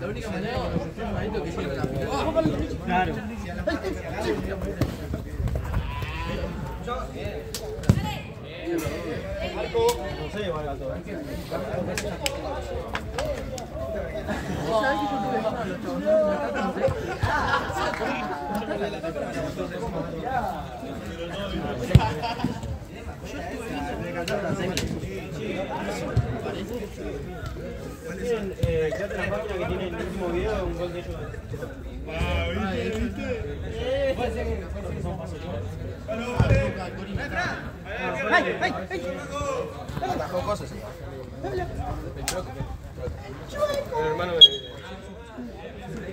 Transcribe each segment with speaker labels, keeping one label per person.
Speaker 1: La única manera es que cierre la pelota.
Speaker 2: Claro. No sé, igual gato.
Speaker 1: ¿Sabes que yo tuve mano
Speaker 2: eh, que tiene el de.
Speaker 3: El hermano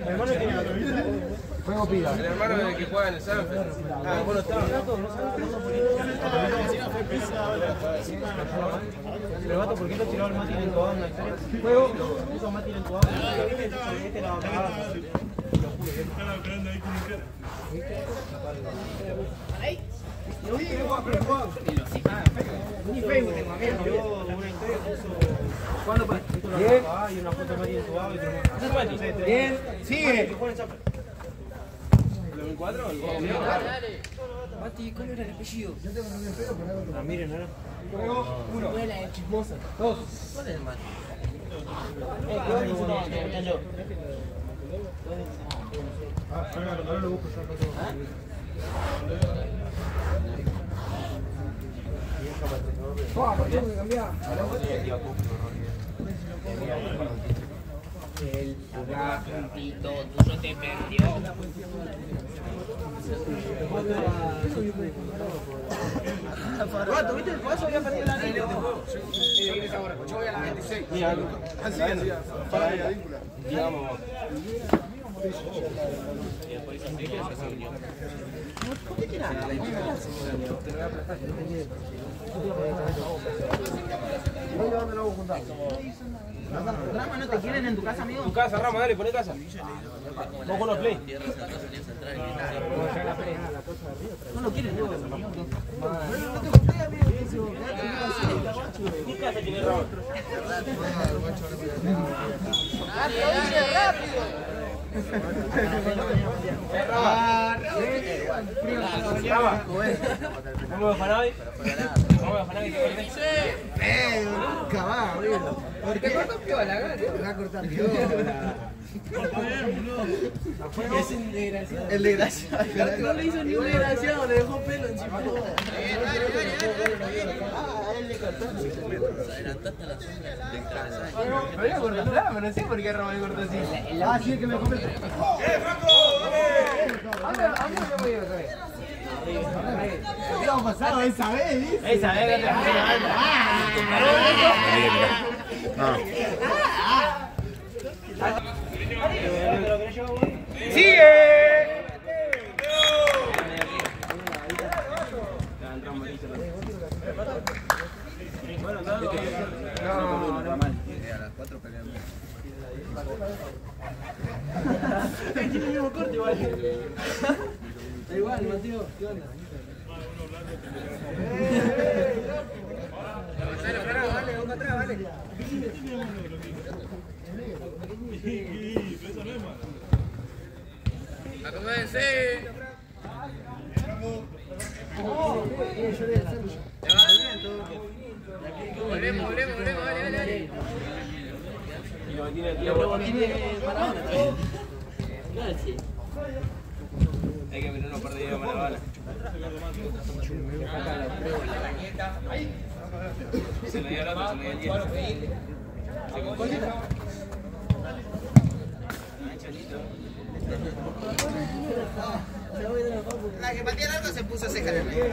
Speaker 2: hermano tiene.
Speaker 1: Juego pida.
Speaker 3: el hermano de que juega en el Sanfer.
Speaker 2: Ah, bueno, estaba. Pero gato, ¿por qué no tiró al Mati en Tobán una historia? Juego. Puso a Mati en Tobán. Este la bajaba. Tiró una historia, puso-
Speaker 1: ¿Cuándo fue?
Speaker 2: puso la bajaba y una foto de Mati en y otro más. Ese Mati.
Speaker 1: Bien, sigue.
Speaker 2: Que juega en Sanfer.
Speaker 4: Mati, ¿cuál era el apellido?
Speaker 2: Ah, miren, ¿no?
Speaker 4: Buena, es chismosa.
Speaker 1: Dos.
Speaker 4: ¿Cuál es el Mati?
Speaker 2: Eh, ¿qué va diciendo que venía yo? Ah, no lo busco yo.
Speaker 1: Ah, ¿por qué tengo que cambiar?
Speaker 4: El puntito tuyo te perdió.
Speaker 1: Gato, ¿viste el paso? La. Yo voy a la 26.
Speaker 2: Mira, digamos,
Speaker 1: Rama, ¿no te quieren en tu casa, amigo?
Speaker 3: Tu casa, Rama, dale, poné casa.
Speaker 2: vos con los play.
Speaker 1: No lo quieren, digo.
Speaker 2: ¿Qué casa tiene Rama? A Fanavi.
Speaker 1: Eh, va, boludo. ¿Por qué?
Speaker 4: cortó piola.
Speaker 1: Me va a cortar piola. Es un desgraciado. El desgraciado. No le hizo ni un desgraciado, le dejó pelo encima. Ah, él le cortó.
Speaker 4: Adelantaste la sombra del travesaño.
Speaker 1: Me voy a cortar Rama, no sé por qué Rama le cortó así. Ah, sí, que me. ¡Eh, Franco! A mí me voy a otra vez. ¿Qué habíamos pasado esa vez, dice?
Speaker 2: Esa es la
Speaker 1: Tiene el mismo corte igual. Da igual, Mateo, ¿qué onda?
Speaker 4: ¡Acomódense! Volvemos, volvemos, volvemos, dale, dale, dale.
Speaker 3: Hay que mirar una par de días para la bala. Se me dio el otro, se me dio.
Speaker 1: La que patea largo se puso ceja en el medio.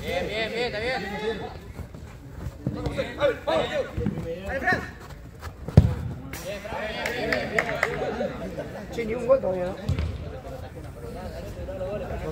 Speaker 4: Bien, bien, bien, está bien.
Speaker 1: ¡Dale, Fran! Che, ni un gol todavía, ¿no?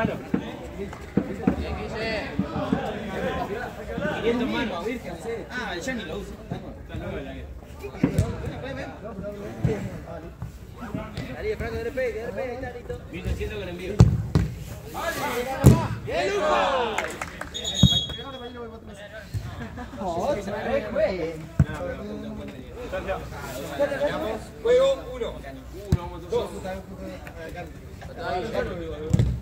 Speaker 3: manos. 500 virgen.
Speaker 1: Ah, ya ni lo uso. Darío, Franco,
Speaker 5: de repente, de
Speaker 3: repente, ahí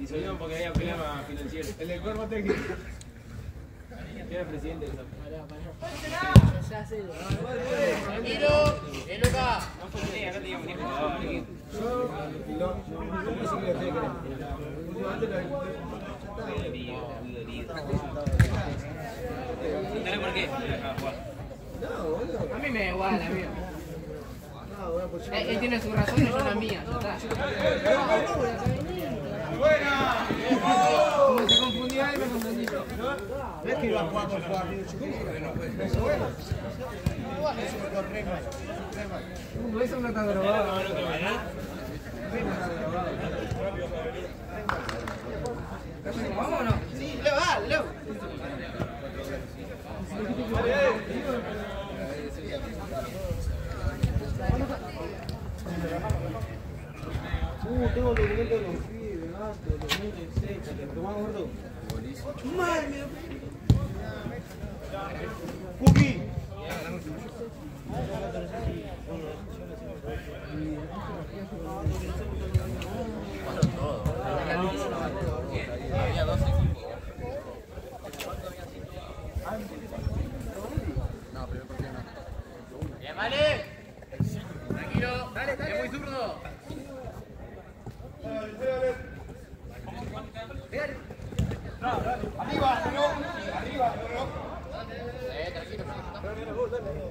Speaker 1: Eh. Oh, del.
Speaker 6: Disolvieron porque había problema financiero.
Speaker 1: El cuerpo técnico.
Speaker 6: Era el presidente del.
Speaker 7: Tiro, acá.
Speaker 6: No fue acá ¿eh?
Speaker 1: Yo, no. No, boludo.
Speaker 2: A mí me da igual, a mí.
Speaker 1: No, bueno, pues yo.
Speaker 2: Él, él tiene sus razones, yo las mías. ya está. Como se confundió él, me confundí yo.
Speaker 1: No es que iba a jugar chico, porque no puede. Eso bueno. Eso mal.
Speaker 2: Uh, eso no está drogado. ¿Vamos o
Speaker 5: Arriba, arriba,
Speaker 7: Eh, tranquilo, tranquilo.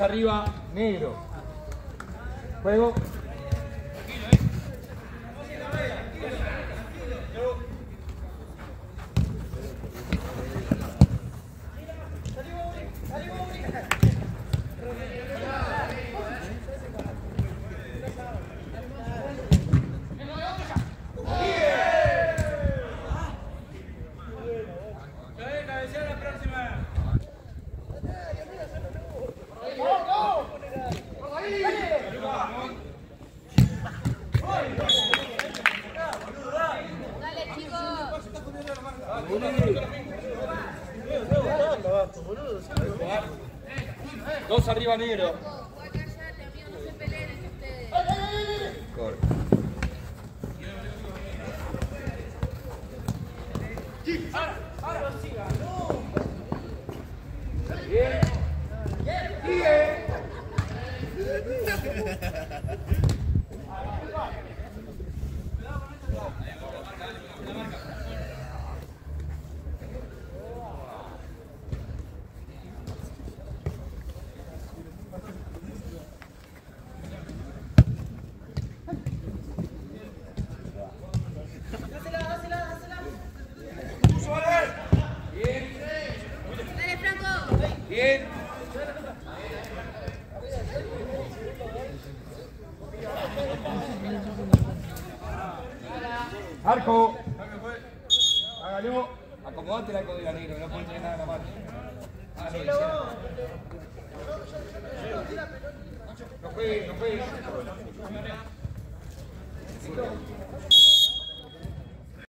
Speaker 3: arriba, negro. Juego.
Speaker 8: Dale, chicos.
Speaker 3: Dos arriba, negro.
Speaker 8: Voy a callarte, amigo, no se peleen entre ustedes.
Speaker 7: Bien. Sigue.
Speaker 9: Dale, Franco.
Speaker 7: Bien. Arco. Hágalo. Acomodate la codera negro, no puedes tener nada en la mano. Ah, no. No juegues, no juegues.